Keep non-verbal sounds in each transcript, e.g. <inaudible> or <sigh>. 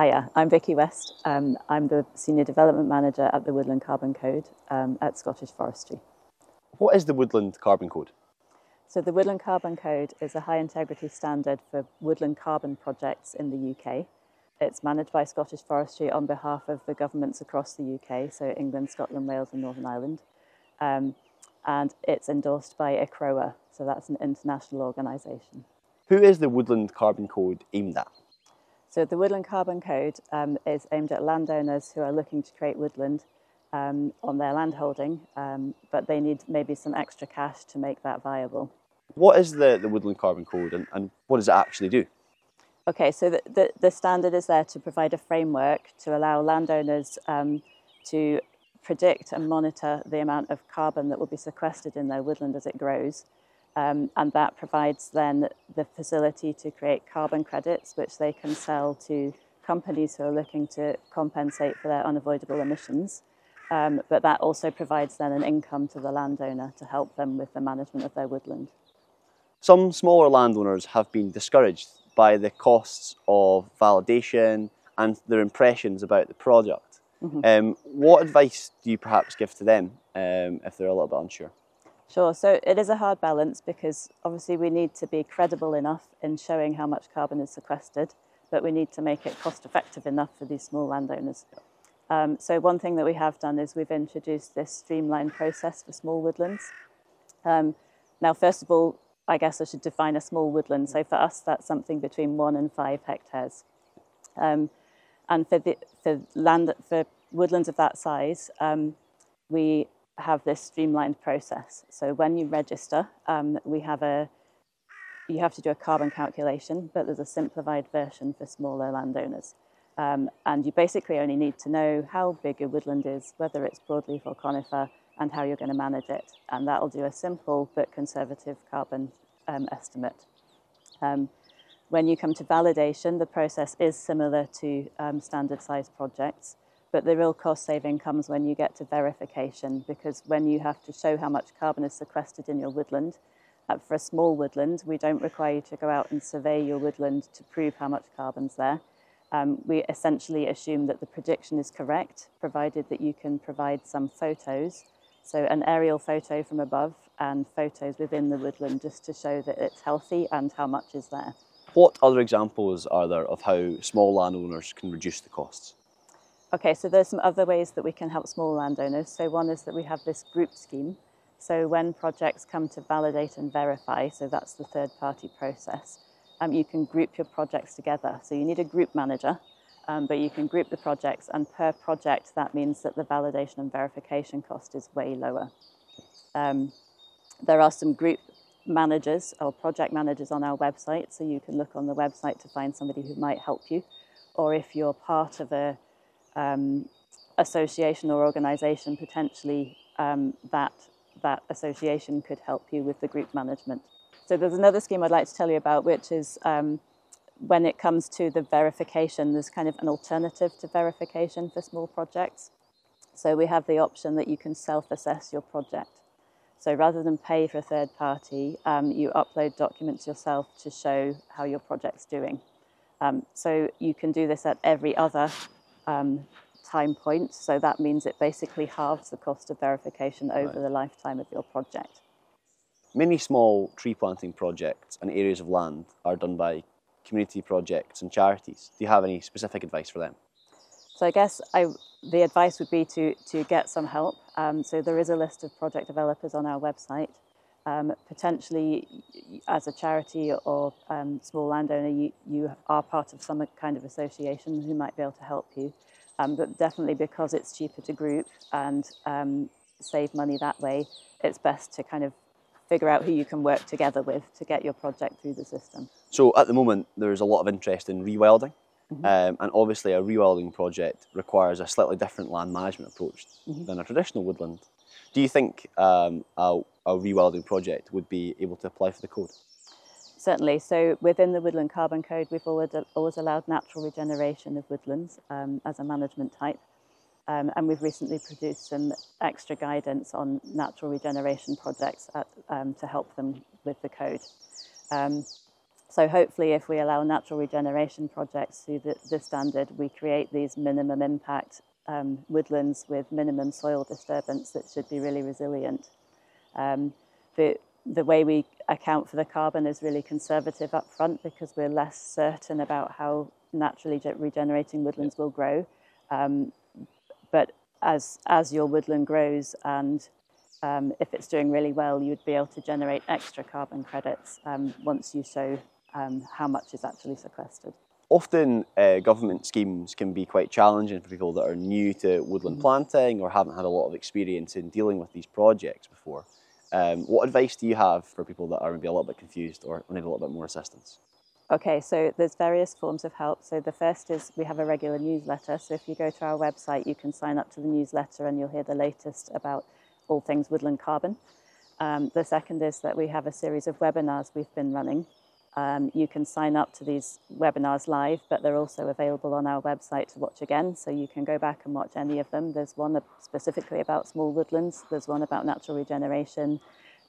Hiya, I'm Vicky West. Um, I'm the Senior Development Manager at the Woodland Carbon Code um, at Scottish Forestry. What is the Woodland Carbon Code? So the Woodland Carbon Code is a high integrity standard for woodland carbon projects in the UK. It's managed by Scottish Forestry on behalf of the governments across the UK, so England, Scotland, Wales and Northern Ireland. Um, and it's endorsed by ICROA, so that's an international organisation. Who is the Woodland Carbon Code aimed at? So the Woodland Carbon Code um, is aimed at landowners who are looking to create woodland um, on their landholding, um, but they need maybe some extra cash to make that viable. What is the, the Woodland Carbon Code and, and what does it actually do? Okay, so the, the, the, standard is there to provide a framework to allow landowners um, to predict and monitor the amount of carbon that will be sequestered in their woodland as it grows um, and that provides then the facility to create carbon credits, which they can sell to companies who are looking to compensate for their unavoidable emissions. Um, but that also provides then an income to the landowner to help them with the management of their woodland. Some smaller landowners have been discouraged by the costs of validation and their impressions about the product. Mm -hmm. um, what advice do you perhaps give to them um, if they're a little bit unsure? Sure, so it is a hard balance because obviously we need to be credible enough in showing how much carbon is sequestered, but we need to make it cost effective enough for these small landowners. Um, so one thing that we have done is we've introduced this streamlined process for small woodlands. Um, now, first of all, I guess I should define a small woodland. So for us, that's something between one and five hectares. Um, and for, the, for, land, for woodlands of that size, um, we have this streamlined process. So when you register, um, we have a, you have to do a carbon calculation, but there's a simplified version for smaller landowners. Um, and you basically only need to know how big your woodland is, whether it's broadleaf or conifer, and how you're going to manage it. And that'll do a simple but conservative carbon um, estimate. Um, when you come to validation, the process is similar to um, standard size projects. But the real cost saving comes when you get to verification, because when you have to show how much carbon is sequestered in your woodland, uh, for a small woodland, we don't require you to go out and survey your woodland to prove how much carbon's there. Um, we essentially assume that the prediction is correct, provided that you can provide some photos. So an aerial photo from above and photos within the woodland just to show that it's healthy and how much is there. What other examples are there of how small landowners can reduce the costs? Okay, so there's some other ways that we can help small landowners. So one is that we have this group scheme. So when projects come to validate and verify, so that's the third party process, um, you can group your projects together. So you need a group manager, um, but you can group the projects and per project that means that the validation and verification cost is way lower. Um, there are some group managers or project managers on our website, so you can look on the website to find somebody who might help you. Or if you're part of a um, association or organisation, potentially um, that, that association could help you with the group management. So there's another scheme I'd like to tell you about, which is um, when it comes to the verification, there's kind of an alternative to verification for small projects. So we have the option that you can self-assess your project. So rather than pay for a third party, um, you upload documents yourself to show how your project's doing. Um, so you can do this at every other um, time point. So that means it basically halves the cost of verification over right. the lifetime of your project. Many small tree planting projects and areas of land are done by community projects and charities. Do you have any specific advice for them? So I guess I, the advice would be to, to get some help. Um, so there is a list of project developers on our website. Um, potentially, as a charity or um, small landowner, you, you are part of some kind of association who might be able to help you. Um, but definitely because it's cheaper to group and um, save money that way, it's best to kind of figure out who you can work together with to get your project through the system. So at the moment, there's a lot of interest in rewilding. Mm -hmm. um, and obviously a rewilding project requires a slightly different land management approach mm -hmm. than a traditional woodland. Do you think um, a, rewilding project would be able to apply for the code? Certainly. So within the Woodland Carbon Code, we've always, always allowed natural regeneration of woodlands um, as a management type. Um, and we've recently produced some extra guidance on natural regeneration projects at, um, to help them with the code. Um, So hopefully, if we allow natural regeneration projects through the, the standard, we create these minimum impact um, woodlands with minimum soil disturbance that should be really resilient. Um, the, the way we account for the carbon is really conservative up front because we're less certain about how naturally regenerating woodlands will grow. Um, but as, as your woodland grows and um, if it's doing really well, you'd be able to generate extra carbon credits um, once you show um, how much is actually sequestered. Often uh, government schemes can be quite challenging for people that are new to woodland mm-hmm. planting or haven't had a lot of experience in dealing with these projects before. Um, what advice do you have for people that are maybe a little bit confused or need a little bit more assistance? Okay, so there's various forms of help. So the first is we have a regular newsletter. So if you go to our website, you can sign up to the newsletter and you'll hear the latest about all things woodland carbon. Um, the second is that we have a series of webinars we've been running. Um, you can sign up to these webinars live, but they're also available on our website to watch again. So you can go back and watch any of them. There's one specifically about small woodlands. There's one about natural regeneration.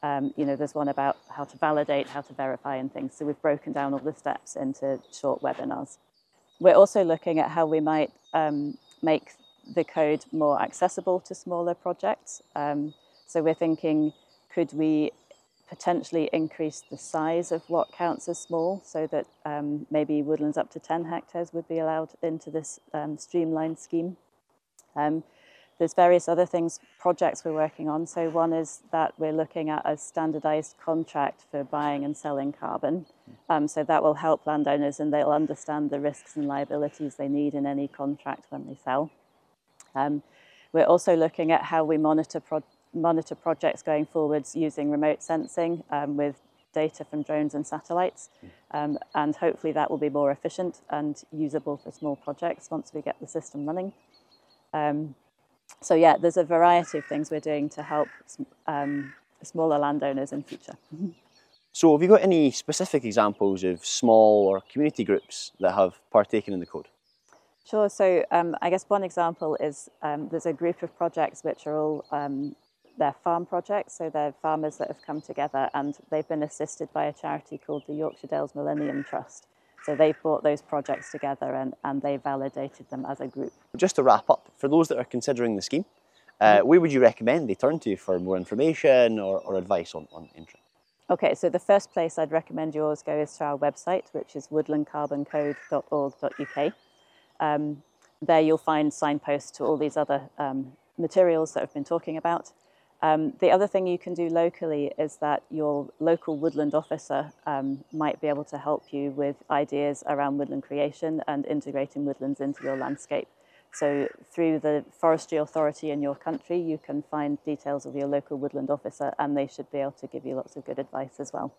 Um, you know, there's one about how to validate, how to verify and things. So we've broken down all the steps into short webinars. We're also looking at how we might um, make the code more accessible to smaller projects. Um, so we're thinking, could we potentially increase the size of what counts as small so that um, maybe woodlands up to 10 hectares would be allowed into this um, streamlined scheme. Um, there's various other things, projects we're working on. So one is that we're looking at a standardized contract for buying and selling carbon. Um, so that will help landowners and they'll understand the risks and liabilities they need in any contract when they sell. Um, we're also looking at how we monitor, pro monitor projects going forwards using remote sensing um, with data from drones and satellites. Um, and hopefully that will be more efficient and usable for small projects once we get the system running. Um, so yeah, there's a variety of things we're doing to help um, smaller landowners in future. <laughs> So have you got any specific examples of small or community groups that have partaken in the code? Sure, so um, I guess one example is um, there's a group of projects which are all, um, they're farm projects, so they're farmers that have come together and they've been assisted by a charity called the Yorkshire Dales Millennium Trust. So they've brought those projects together and, and they validated them as a group. Just to wrap up, for those that are considering the scheme, uh, mm-hmm. where would you recommend they turn to for more information or, or advice on, on? Okay, so the first place I'd recommend you always go is to our website, which is woodlandcarboncode.org.uk. Um, there you'll find signposts to all these other um, materials that I've been talking about. Um, the other thing you can do locally is that your local woodland officer um, might be able to help you with ideas around woodland creation and integrating woodlands into your landscape. So through the forestry authority in your country, you can find details of your local woodland officer and they should be able to give you lots of good advice as well.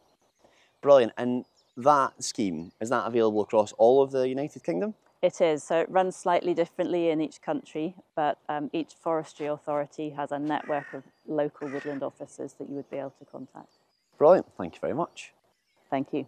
Brilliant. And that scheme, is that available across all of the United Kingdom? It is. So it runs slightly differently in each country, but um, each forestry authority has a network of local woodland officers that you would be able to contact. Brilliant. Thank you very much. Thank you.